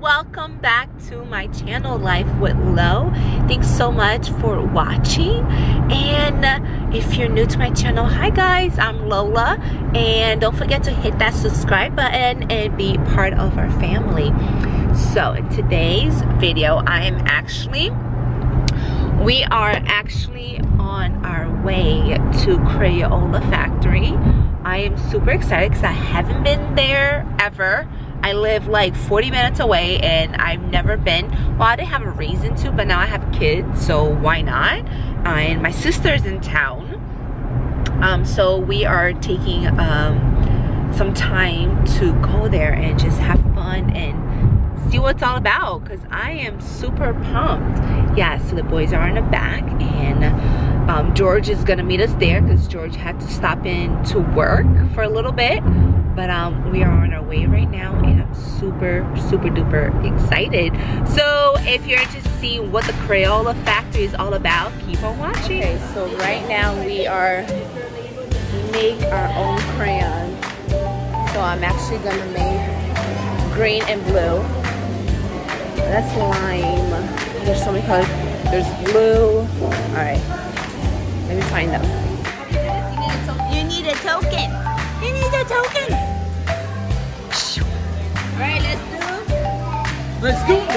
welcome back to my channel life with Lo. Thanks so much for watching. And if you're new to my channel hi guys I'm Lola. And don't forget to hit that subscribe button and be part of our family. So in today's video I am actually we are actually on our way to Crayola factory. I am super excited because I haven't been there ever I live like 40 minutes away and I've never been. Well, I didn't have a reason to, but now I have kids, so why not? Uh, and my sister's in town. Um, so we are taking um, some time to go there and just have fun and see what it's all about because I am super pumped. Yeah, so the boys are in the back and um, George is gonna meet us there because George had to stop in to work for a little bit but um we are on our way right now and i'm super super duper excited. So if you're interested in seeing what the crayola factory is all about keep on watching. Okay so right now we are make our own crayon. So i'm actually gonna make green and blue. That's lime. There's so many colors. There's blue. All right let me find them. You need a token. You need a token Let's do it.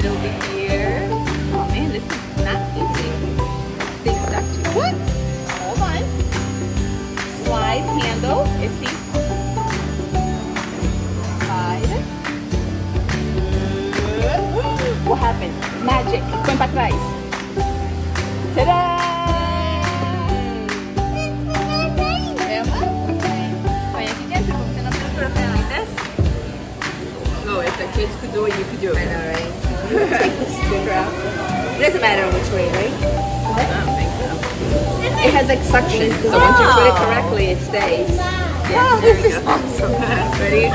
here. Oh man, this is not easy. They stuck to what? Hold on. Slide handle. Is see what happened? Magic. Going para atrás. Ta-da! Oh, the kids could do it, you could do it. I know, right? Take the sticker out. It doesn't matter which way, right? I don't think so. It has like suction, so ah. once you put it correctly, it stays. Yeah, oh, this is awesome. Ready?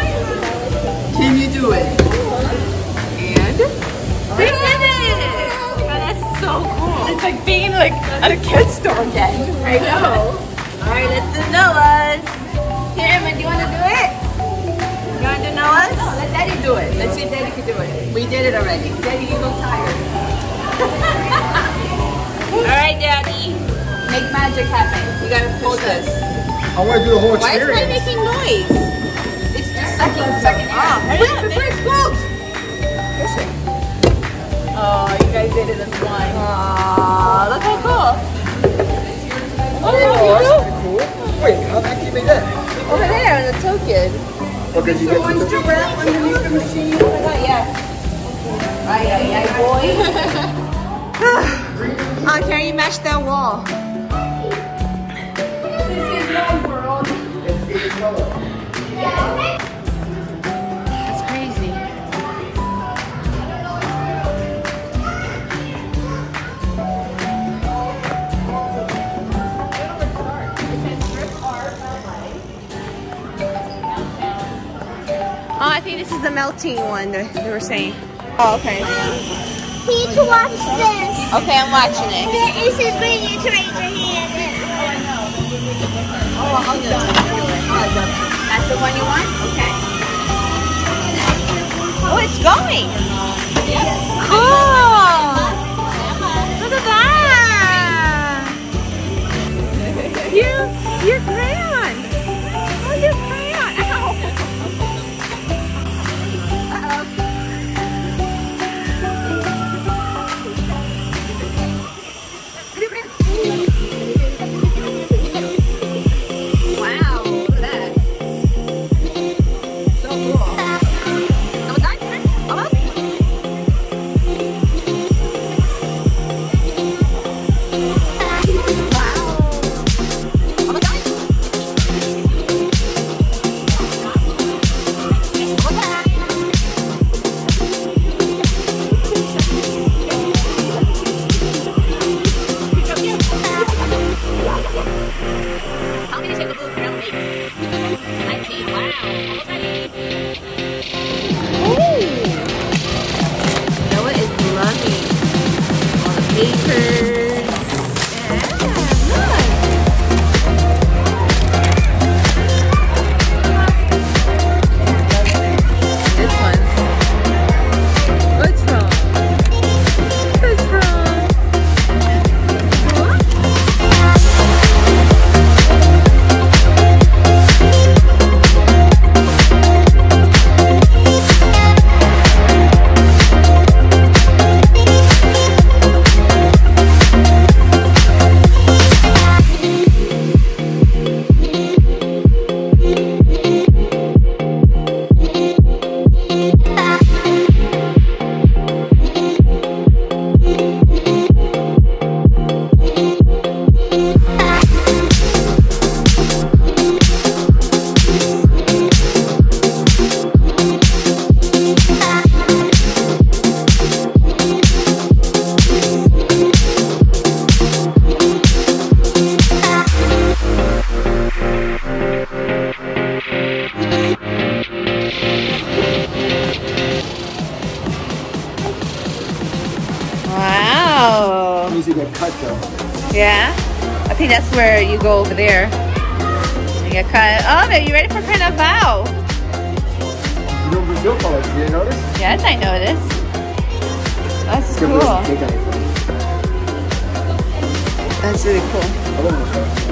Can you do it? And? We did it! Oh, that's so cool. It's like being like at a kid's store again. I know. Alright, let's do Noah's. Here, Emma, do you want to do it? You want to do Noah's? No, let Daddy do it. Let's see if Daddy can do it. We did it already. Daddy, you look tired. Alright, Daddy. Make magic happen. You gotta hold this. I want to do the whole Why is experience. mine making noise? It's just sucking, sucking Oh, air. hurry up, Before it explodes. Push it. Oh, you guys did it as one. Aw, look how cool. Oh, that's pretty cool. Oh, oh, Wait, how the heck you make that? Over there on the token. Okay, you get Once the you wrap underneath the machine. yeah. Ay, ay, ay, boy. oh, can you match that wall? This is my world. It's good I think this is the melting one that they were saying. Oh, okay. Um, to watch this. Okay, I'm watching it. To raise your hand. Oh, I'll do it. That's the one you want? Okay. Oh, it's going. Cool. Look at that. You, you're great. Bye. Usually get cut though. Yeah? I think that's where you go over there. You get cut. Oh, are you ready for Carnaval? You know Brazil colors, you didn't notice? Yes, I noticed. That's cool. this- take anything. That's really cool.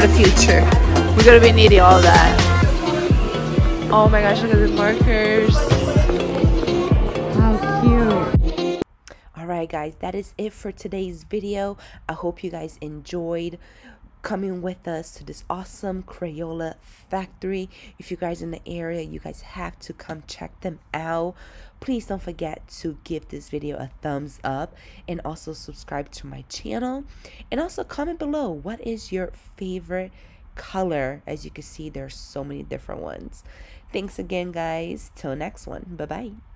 For the future. We're gonna be needing all that. Oh my gosh, look at the markers. How cute. Alright guys, that is it for today's video. I hope you guys enjoyed coming with us to this awesome Crayola factory. If you guys in the area, you guys have to come check them out. Please don't forget to give this video a thumbs up and also subscribe to my channel. And also comment below what is your favorite color. As you can see, there's so many different ones. Thanks again, guys. Till next one. Bye-bye.